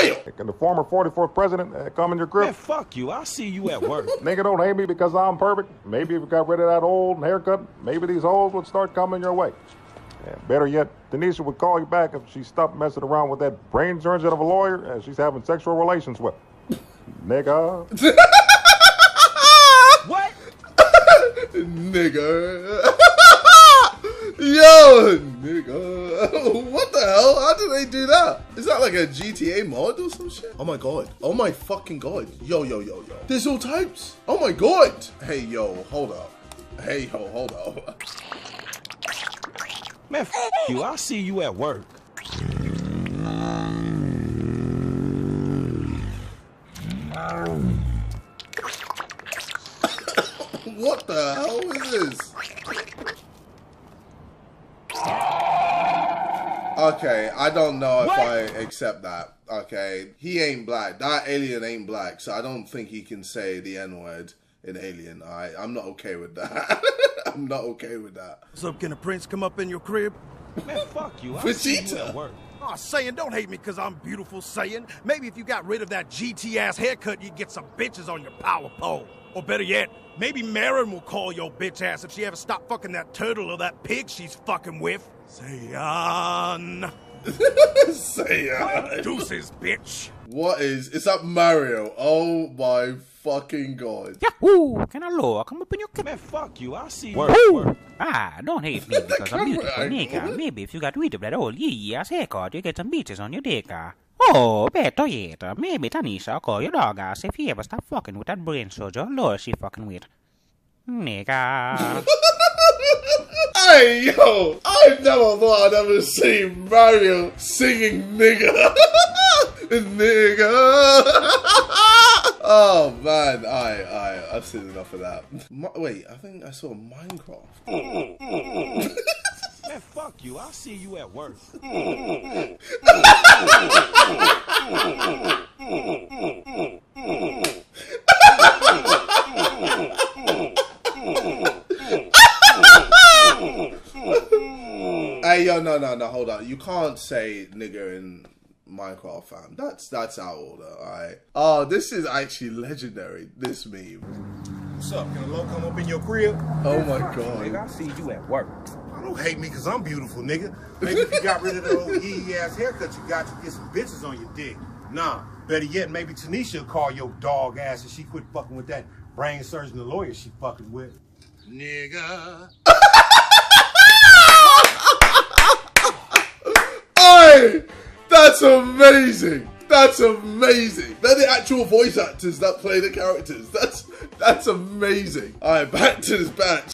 Damn! Can the former 44th president uh, come in your crib? Man, fuck you. I'll see you at work. Nigga don't hate me because I'm perfect. Maybe if you got rid of that old haircut, maybe these hoes would start coming your way. Yeah, better yet, Tanisha would call you back if she stopped messing around with that brain surgeon of a lawyer and she's having sexual relations with. Nigga. what? nigga. Yo, nigga. What the hell? How did they do that? Is that like a GTA mod or some shit? Oh my god. Oh my fucking god. Yo, yo, yo, yo. There's all types. Oh my god. Hey, yo, hold up. Hey, yo, hold up. Man, f you. I'll see you at work. what the hell is this? Okay, I don't know if What? I accept that. Okay, he ain't black. That alien ain't black, so I don't think he can say the N word in Alien. I, I'm not okay with that. I'm not okay with that. What's up? Can the prince come up in your crib? Man, fuck you. I'll see you Vegeta. at work. Aw, Saiyan, don't hate me because I'm beautiful, Saiyan. Maybe if you got rid of that GT ass haircut, you'd get some bitches on your power pole. Or better yet, maybe Marin will call your bitch ass if she ever stop fucking that turtle or that pig she's fucking with. Saiyan. Uh, Say uh, Deuces, bitch. What is? Is that Mario? Oh my fucking god. Yahoo! Can I lower? Come up in your cap. Man, fuck you. I'll see you Work, at work. work. Ah, don't hate me because I'm beautiful, camera nigga. Maybe if you got rid of that old yee ass haircut, you get some bitches on your dick. ah. Oh, better yet, uh, maybe Tanisha will call your dog ass if you ever stop fucking with that brain soldier Lord she fucking with. Nigga. Hey yo, I never thought I'd ever see Mario singing nigga. nigga. oh man, I I I've seen enough of that. Mi- wait, I think I saw Minecraft. Man, fuck you. I'll see you at work. Hey yo, no no no, hold on. You can't say nigga in Minecraft, fam. That's that's our order. Alright. Oh, this is actually legendary. This meme. What's up? Can a low come up in your crib? Oh my god. Nigga, god. I'll see you at work. Don't hate me because I'm beautiful, nigga. Maybe if you got rid of the old yee ass haircut you got, you get some bitches on your dick. Nah, better yet, maybe Tanisha will call your dog ass and she quit fucking with that brain surgeon, the lawyer she fucking with. Nigga. Hey, that's amazing. That's amazing. They're the actual voice actors that play the characters. That's that's amazing. All right, back to this batch.